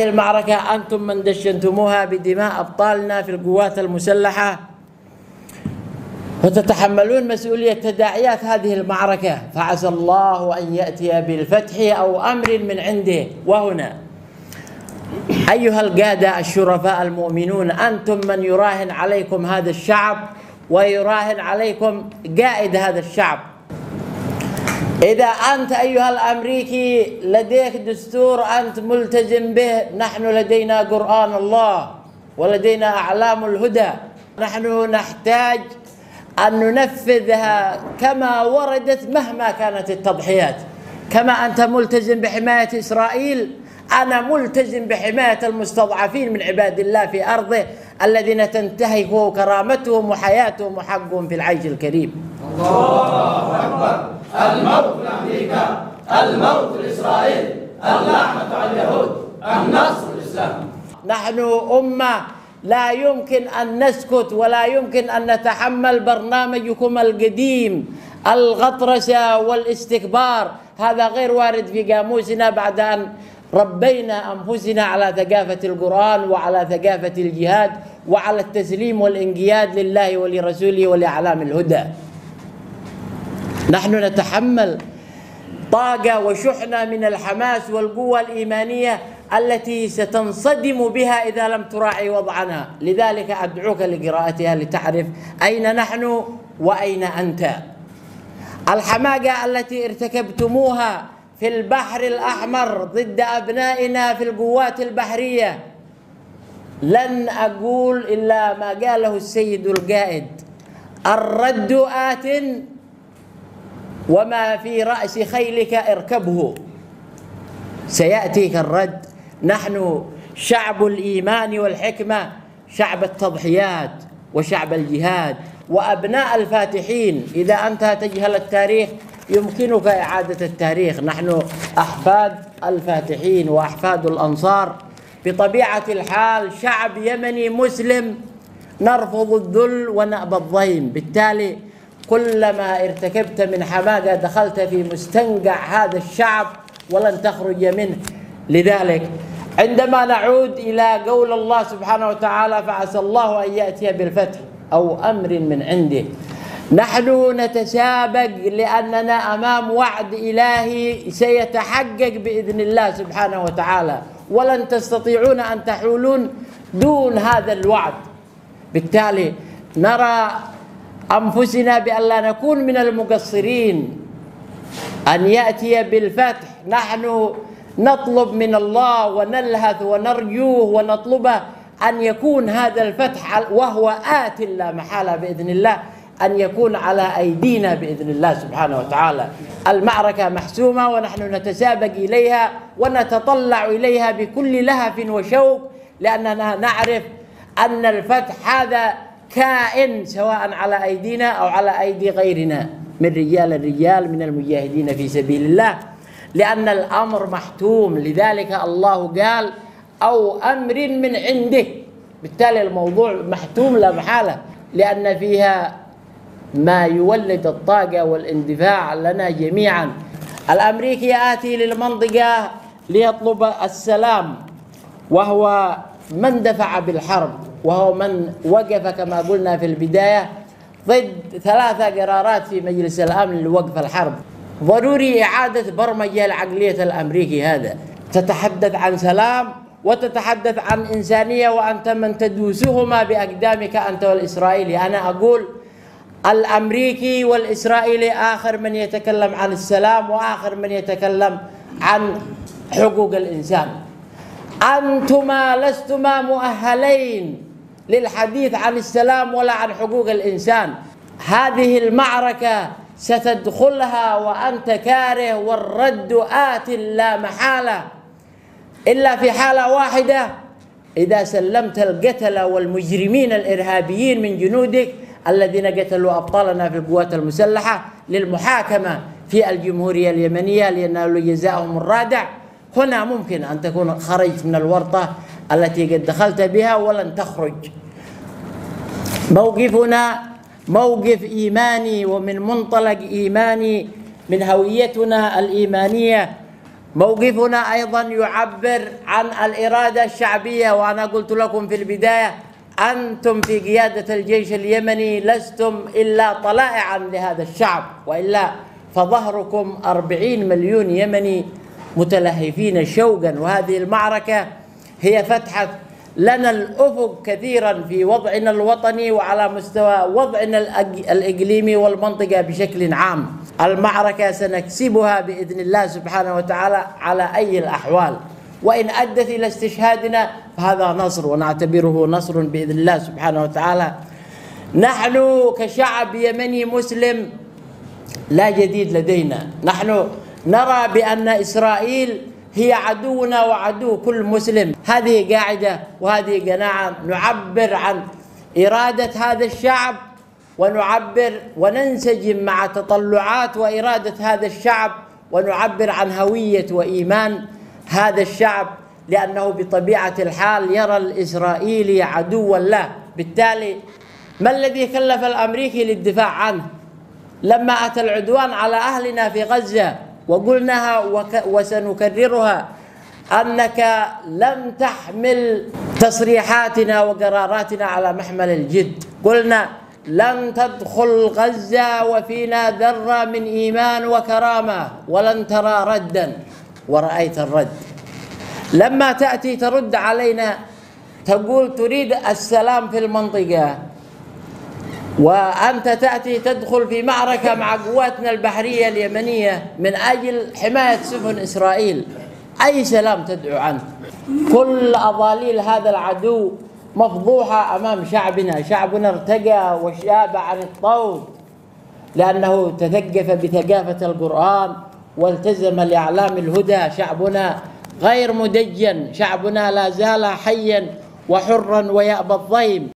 هذه المعركة أنتم من دشنتموها بدماء أبطالنا في القوات المسلحة. وتتحملون مسؤولية تداعيات هذه المعركة. فعسى الله أن يأتي بالفتح أو أمر من عنده. وهنا. أيها القادة الشرفاء المؤمنون أنتم من يراهن عليكم هذا الشعب ويراهن عليكم قائد هذا الشعب. إذا أنت أيها الأمريكي لديك دستور أنت ملتزم به نحن لدينا قرآن الله ولدينا أعلام الهدى. نحن نحتاج أن ننفذها كما وردت مهما كانت التضحيات. كما أنت ملتزم بحماية إسرائيل أنا ملتزم بحماية المستضعفين من عباد الله في أرضه الذين تنتهك كرامتهم وحياتهم وحقهم في العيش الكريم. الله أكبر. الموت لأمريكا الموت لإسرائيل اللعنة على اليهود النصر للإسلام نحن أمة لا يمكن أن نسكت ولا يمكن أن نتحمل برنامجكم القديم الغطرسة والاستكبار. هذا غير وارد في قاموسنا بعد أن ربينا أنفسنا على ثقافة القرآن وعلى ثقافة الجهاد وعلى التسليم والانقياد لله ولرسوله ولأعلام الهدى. نحن نتحمل طاقة وشحنة من الحماس والقوة الإيمانية التي ستنصدم بها إذا لم تراعي وضعنا. لذلك أدعوك لقراءتها لتعرف أين نحن وأين أنت؟ الحماقة التي ارتكبتموها في البحر الأحمر ضد أبنائنا في القوات البحرية. لن أقول إلا ما قاله السيد القائد. الرد آت وما في رأس خيلك اركبه. سيأتيك الرد. نحن شعب الإيمان والحكمة شعب التضحيات وشعب الجهاد. وأبناء الفاتحين إذا أنت تجهل التاريخ يمكنك إعادة التاريخ. نحن أحفاد الفاتحين وأحفاد الأنصار. بطبيعة الحال شعب يمني مسلم. نرفض الذل ونأبى الضيم. بالتالي كلما ارتكبت من حماقة دخلت في مستنقع هذا الشعب ولن تخرج منه. لذلك عندما نعود إلى قول الله سبحانه وتعالى فعسى الله أن يأتي بالفتح أو أمر من عنده. نحن نتسابق لأننا أمام وعد إلهي سيتحقق بإذن الله سبحانه وتعالى. ولن تستطيعون أن تحولون دون هذا الوعد. بالتالي نرى أنفسنا بأن لا نكون من المقصرين. أن يأتي بالفتح. نحن نطلب من الله ونلهث ونرجوه ونطلبه أن يكون هذا الفتح وهو آت لا محالة بإذن الله أن يكون على أيدينا بإذن الله سبحانه وتعالى. المعركة محسومة ونحن نتسابق إليها ونتطلع إليها بكل لهف وشوق لأننا نعرف أن الفتح هذا كائن سواء على أيدينا أو على أيدي غيرنا. من رجال الرجال من المجاهدين في سبيل الله. لأن الأمر محتوم. لذلك الله قال أو أمر من عنده. بالتالي الموضوع محتوم لا محالة. لأن فيها ما يولد الطاقة والاندفاع لنا جميعا. الأمريكي آتي للمنطقة ليطلب السلام وهو من دفع بالحرب. وهو من وقف كما قلنا في البداية ضد ثلاثة قرارات في مجلس الأمن لوقف الحرب. ضروري إعادة برمجة العقلية الأمريكي هذا. تتحدث عن سلام وتتحدث عن إنسانية وأنت من تدوسهما بأقدامك أنت والإسرائيلي. أنا أقول الأمريكي والإسرائيلي آخر من يتكلم عن السلام وآخر من يتكلم عن حقوق الإنسان. أنتما لستما مؤهلين للحديث عن السلام ولا عن حقوق الإنسان. هذه المعركة ستدخلها وأنت كاره والرد آت لا محالة. إلا في حالة واحدة إذا سلمت القتلة والمجرمين الإرهابيين من جنودك الذين قتلوا أبطالنا في القوات المسلحة للمحاكمة في الجمهورية اليمنية لينالوا جزاءهم الرادع. هنا ممكن أن تكون خرجت من الورطة التي قد دخلت بها ولن تخرج. موقفنا موقف إيماني ومن منطلق إيماني من هويتنا الإيمانية. موقفنا أيضا يعبر عن الإرادة الشعبية وأنا قلت لكم في البداية أنتم في قيادة الجيش اليمني لستم إلا طلائعا لهذا الشعب وإلا فظهركم أربعين مليون يمني متلهفين شوقا. وهذه المعركة هي فتحت لنا الأفق كثيرا في وضعنا الوطني وعلى مستوى وضعنا الإقليمي والمنطقة بشكل عام. المعركة سنكسبها بإذن الله سبحانه وتعالى على أي الأحوال. وإن أدت إلى استشهادنا فهذا نصر ونعتبره نصر بإذن الله سبحانه وتعالى. نحن كشعب يمني مسلم لا جديد لدينا، نحن نرى بأن إسرائيل هي عدونا وعدو كل مسلم. هذه قاعدة وهذه قناعة نعبر عن إرادة هذا الشعب ونعبر وننسجم مع تطلعات وإرادة هذا الشعب ونعبر عن هوية وإيمان هذا الشعب لأنه بطبيعة الحال يرى الإسرائيلي عدوا له. بالتالي ما الذي كلف الأمريكي للدفاع عنه؟ لما أتى العدوان على أهلنا في غزة وقلناها وسنكررها أنك لم تحمل تصريحاتنا وقراراتنا على محمل الجد. قلنا لن تدخل غزة وفينا ذرة من إيمان وكرامة ولن ترى ردا. ورأيت الرد. لما تأتي ترد علينا تقول تريد السلام في المنطقة. وأنت تأتي تدخل في معركة مع قواتنا البحرية اليمنية من أجل حماية سفن إسرائيل. أي سلام تدعو عنه. كل أضاليل هذا العدو مفضوحة أمام شعبنا. شعبنا ارتقى وشاب عن الطود لأنه تثقف بثقافة القرآن والتزم لأعلام الهدى. شعبنا غير مدجن. شعبنا لا زال حيا وحرا ويأبى الضيم.